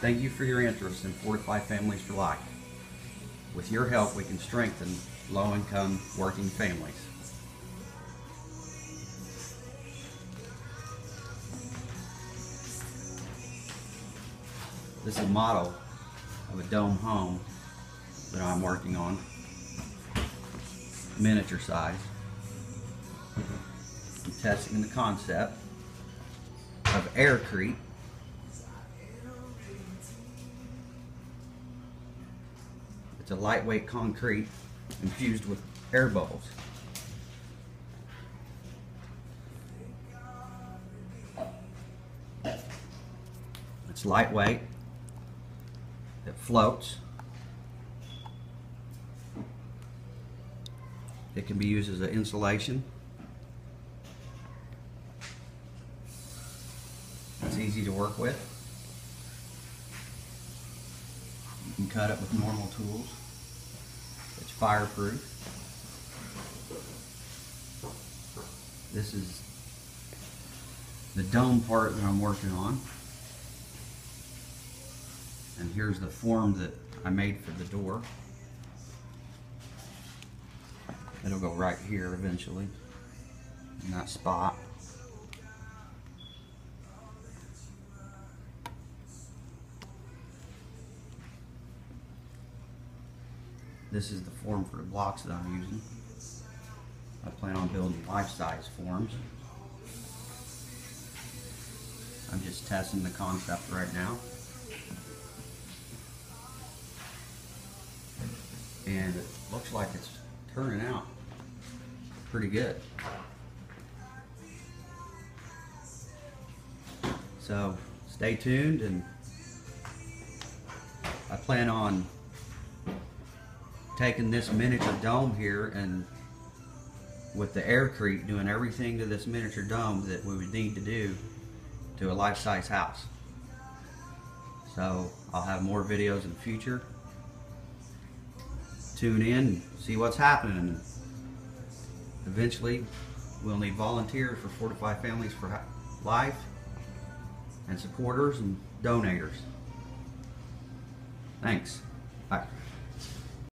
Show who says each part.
Speaker 1: Thank you for your interest in Fortify Families for Life. With your help, we can strengthen low-income working families. This is a model of a dome home that I'm working on, miniature size. I'm testing the concept of aircrete. It's a lightweight concrete infused with air bubbles. It's lightweight. It floats. It can be used as an insulation. It's easy to work with. You can cut it with normal tools. It's fireproof. This is the dome part that I'm working on. And here's the form that I made for the door. It'll go right here eventually, in that spot. This is the form for the blocks that I'm using. I plan on building life-size forms. I'm just testing the concept right now. And it looks like it's turning out pretty good. So stay tuned and I plan on taking this miniature dome here and with the aircrete doing everything to this miniature dome that we would need to do to a life-size house. So I'll have more videos in the future. Tune in, see what's happening. Eventually, we'll need volunteers for Fortify Families for Life and supporters and donators. Thanks. Bye.